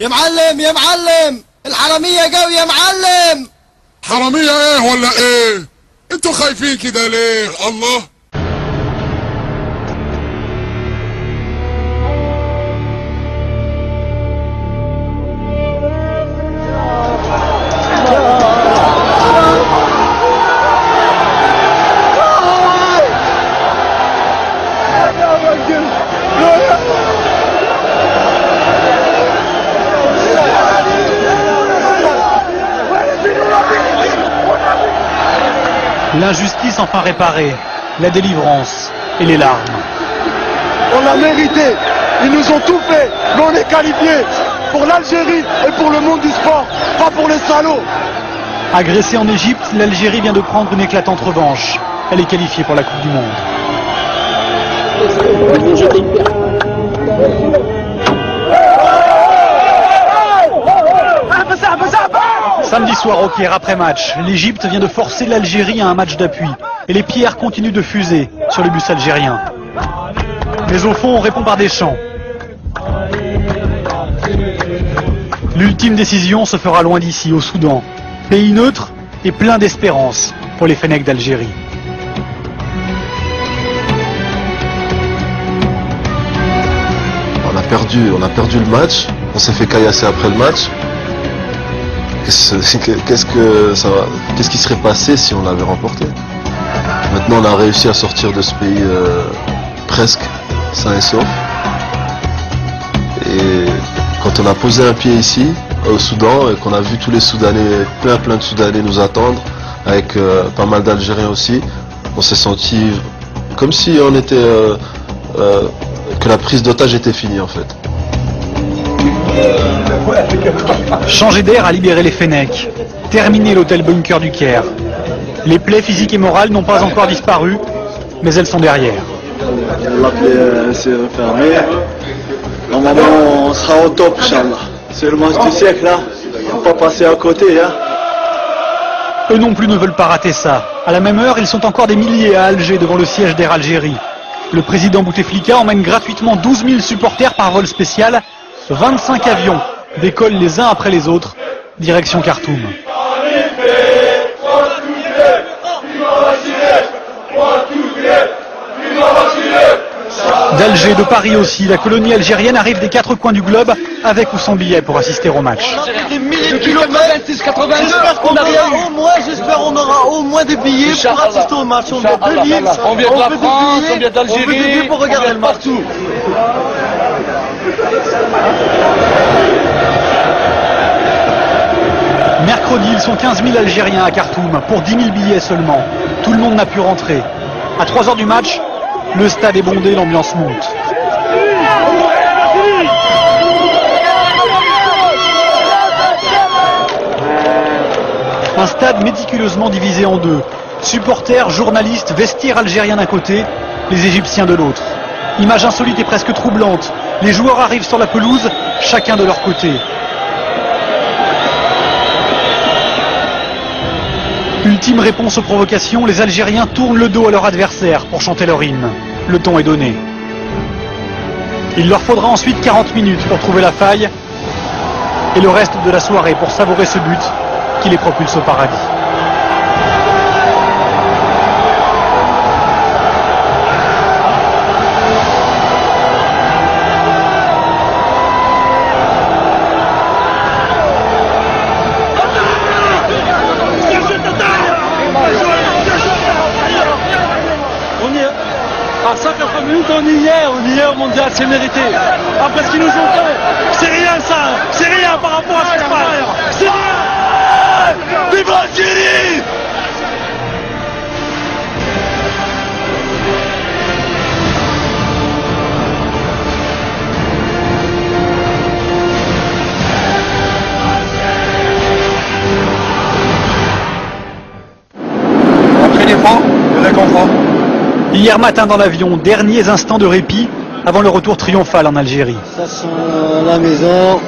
يا معلم يا معلم الحرامية جو يا معلم. حرامية إيه ولا إيه؟ أنتوا خايفين كده ليه؟ الله. L'injustice enfin réparée, la délivrance et les larmes. On l'a mérité. Ils nous ont tout fait. Mais on est qualifiés pour l'Algérie et pour le monde du sport, pas pour les salauds. Agressée en Égypte, l'Algérie vient de prendre une éclatante revanche. Elle est qualifiée pour la Coupe du Monde. Samedi soir au après match, l'Égypte vient de forcer l'Algérie à un match d'appui et les pierres continuent de fuser sur le bus algérien. Mais au fond, on répond par des chants. L'ultime décision se fera loin d'ici, au Soudan, pays neutre et plein d'espérance pour les Fennecs d'Algérie. On a perdu, on a perdu le match. On s'est fait caillasser après le match. Qu'est-ce que ça qu'est-ce qui serait passé si on l'avait remporté? Maintenant, on a réussi à sortir de ce pays euh, presque sain et sauf. Et quand on a posé un pied ici, au Soudan, et qu'on a vu tous les Soudanais, plein plein de Soudanais nous attendre, avec euh, pas mal d'Algériens aussi, on s'est senti comme si on était euh, que la prise d'otage était finie en fait. Changer d'air a libéré les Fennecs. Terminer l'hôtel bunker du Caire. Les plaies physiques et morales n'ont pas encore disparu, mais elles sont derrière. La plaie s'est refermée. Normalement, on sera au top, Inch'Allah. C'est le match du siècle, là. On va pas passer à côté, hein. Eux non plus ne veulent pas rater ça. À la même heure, ils sont encore des milliers à Alger devant le siège d'Air Algérie. Le président Bouteflika emmène gratuitement 12 000 supporters par vol spécial. 25 avions décollent les uns après les autres, direction Khartoum. D'Alger, de Paris aussi, la colonie algérienne arrive des quatre coins du globe avec ou sans billet pour assister au match. des milliers de kilomètres J'espère qu'on aura au moins, j'espère on aura au moins des billets pour assister au match. On vient de Lille, On vient de la France, billets, on vient d'Algérie, On billets pour regarder le match. Mercredi, ils sont 15 000 Algériens à Khartoum pour 10 000 billets seulement. Tout le monde n'a pu rentrer. À 3 heures du match, le stade est bondé, l'ambiance monte. Un stade méticuleusement divisé en deux. Supporters, journalistes, vestiaires algériens d'un côté, les Égyptiens de l'autre. Image insolite et presque troublante. Les joueurs arrivent sur la pelouse, chacun de leur côté. Ultime réponse aux provocations, les Algériens tournent le dos à leur adversaire pour chanter leur hymne. Le ton est donné. Il leur faudra ensuite 40 minutes pour trouver la faille et le reste de la soirée pour savourer ce but qui les propulse au paradis. On y est, on y est au mondial, c'est mérité. Après ce qu'ils nous ont fait, c'est rien ça, c'est rien par rapport à ce passe. C'est rien Hier matin dans l'avion, derniers instants de répit avant le retour triomphal en Algérie. Ça sent la maison.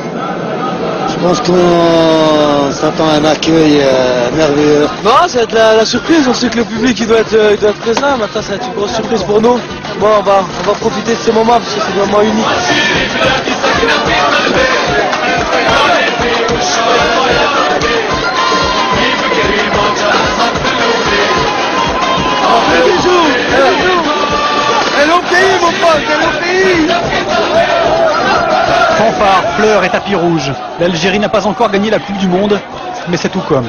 Je pense qu'on s'attend à un accueil euh, merveilleux. Non, ça va être la, surprise. On sait que le public euh, il doit, être, présent. Maintenant, ça va être une grosse surprise pour nous. Bon, on va, on va profiter de ce moment parce que c'est vraiment unique. Fanfare, pleurs et tapis rouge. L'Algérie n'a pas encore gagné la Coupe du Monde, mais c'est tout comme.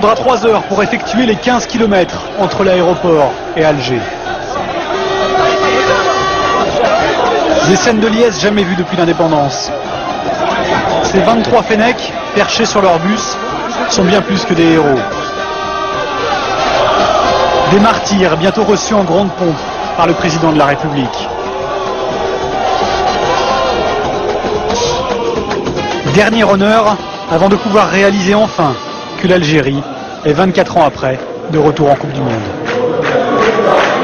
Faudra 3 heures pour effectuer les 15 km entre l'aéroport et Alger. Des scènes de liesse jamais vues depuis l'indépendance. Ces 23 Fennecs, perchés sur leur bus, sont bien plus que des héros. Des martyrs bientôt reçus en grande pompe par le président de la République. Dernier honneur avant de pouvoir réaliser enfin que l'Algérie est 24 ans après de retour en Coupe du Monde.